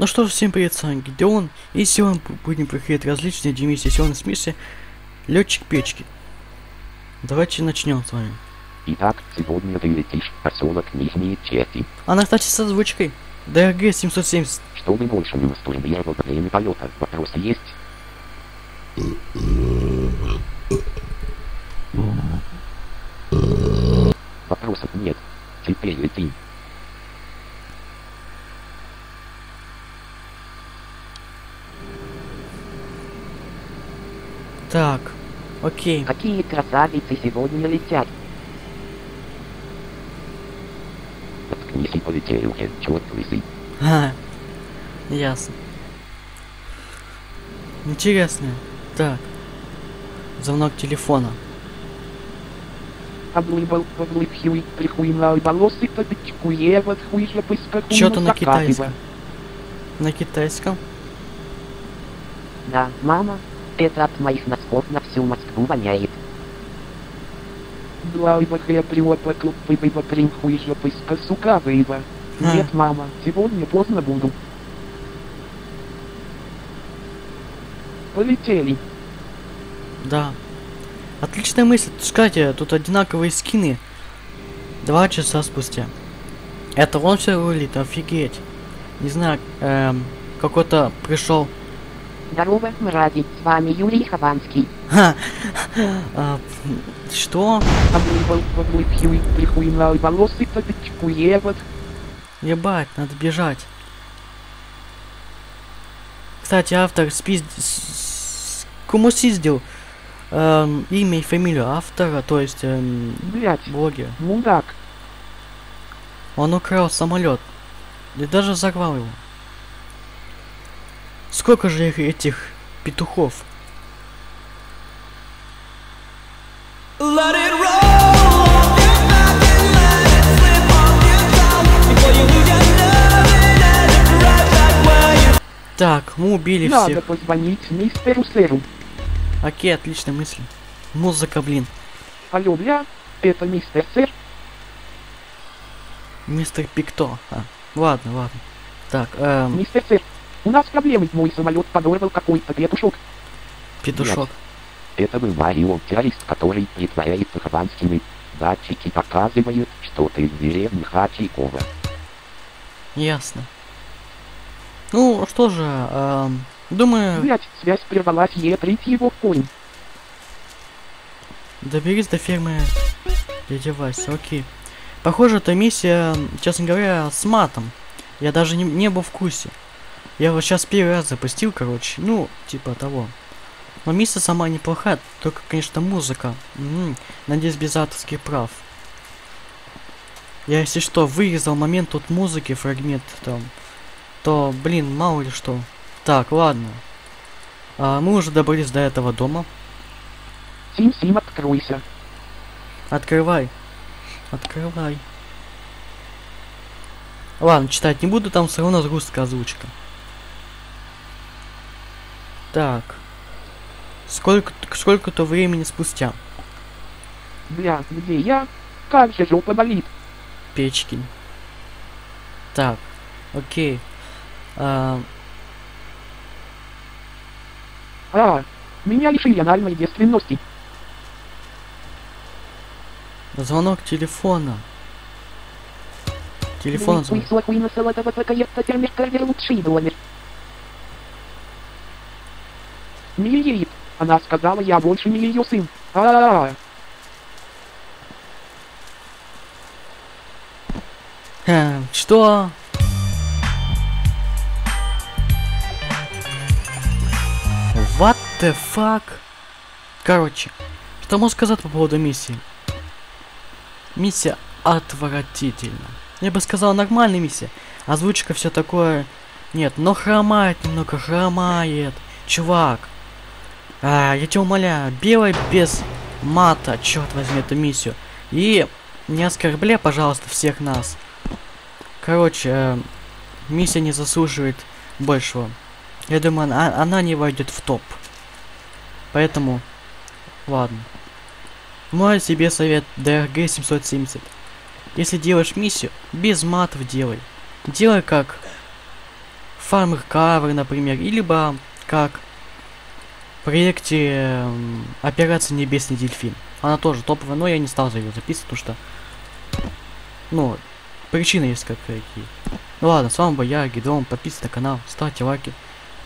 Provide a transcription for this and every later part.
Ну что ж, всем привет, с вами Гидеон, и сегодня бу- будем проходить различные в смысле летчик печки. Давайте начнем с вами. Итак, сегодня ты летишь в поселок Нижние Черти. Она, кстати, с озвучкой. ДРГ 770. Чтобы больше не мастурбировал во время полета, вопрос есть? Вопросов нет. Теперь лети. Так, окей. Какие красавицы сегодня летят? Ткнись и полетели черт лысый. Ха, ясно. Интересно. Так. Звонок телефона. Облыбал, облыбхивый, прихуйнал волосы, табичкуе, вот хуй же пыскахуй, Что-то на китайском. На китайском. Да, мама, это от моих носков на всю Москву воняет. Блайва хряприла поклоп выбыва принхуй же пыска, сука выва. А. Нет, мама, сегодня поздно буду. Полетели. Да. Отличная мысль. Кстати, тут одинаковые скины. Два часа спустя. Это он все рулит, офигеть. Не знаю, эм, какой-то пришел. Здорово, мрази, с вами Юрий Хованский. Ха! А, что? Ебать, надо бежать. Кстати, автор спиз... Кому сиздил эм, имя и фамилию автора, то есть эм, Блять, блогера. мудак. Он украл самолет. И даже взорвал его. Сколько же их этих петухов? Let it Так, мы убили Надо всех. позвонить мистеру Сэру. Окей, отличная мысль. Музыка, блин. Алло, бля, это мистер Сэр. Мистер Пикто. А, ладно, ладно. Так, эм, Мистер Сэр, у нас проблемы. Мой самолет подорвал какой-то петушок. петушок. Это был Марио-террорист, который притворяется хованскими. Датчики показывают, что ты в деревне Хачикова. Ясно. Ну, что же, эм, думаю, Блять, связь прервалась, Е3 его в конь. доберись до фермы дядя Вася, окей. Похоже, эта миссия, честно говоря, с матом. Я даже не, не был в курсе. Я вот сейчас первый раз запустил, короче, ну, типа того. Но миссия сама неплохая, только, конечно, музыка. М, Надеюсь, без авторских прав. Я, если что, вырезал момент тут музыки, фрагмент там. То, блин, мало ли что. Так, ладно. А, мы уже добрались до этого дома. Сим-Сим, откройся. Открывай. Открывай. Ладно, читать не буду, там все равно русская озвучка. Так. Сколько, сколько-то времени спустя. Бля, где я? Как же жопа болит. Печкин. Так. Окей. А, А, меня лишили анальной девственности. звонок телефона. Телефон звонит. Милеет. Она сказала, я больше не ее сын. а а а что? What the fuck? Короче, что можно сказать по поводу миссии? Миссия отвратительна. Я бы сказал, нормальная миссия. Озвучка все такое... Нет, но хромает немного, хромает. Чувак. А, я тебя умоляю, белый без мата, черт возьми, эту миссию. И не оскорбляй, пожалуйста, всех нас. Короче, э, миссия не заслуживает большего. Я думаю, она, она не войдет в топ. Поэтому, ладно. Мой себе совет DRG 770. Если делаешь миссию, без матов делай. Делай как Farmer Cover, например, и либо как в проекте Операция Небесный Дельфин. Она тоже топовая, но я не стал за ее записывать, потому что, ну, причины есть как какие. Ну ладно, с вами был я, Гидон, подписывайтесь на канал, ставьте лайки.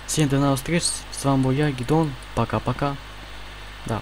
Всем до новых встреч, с вами был я, Гидон, пока-пока. Да.